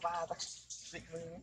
发达，对吗？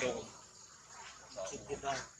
기록. 기록.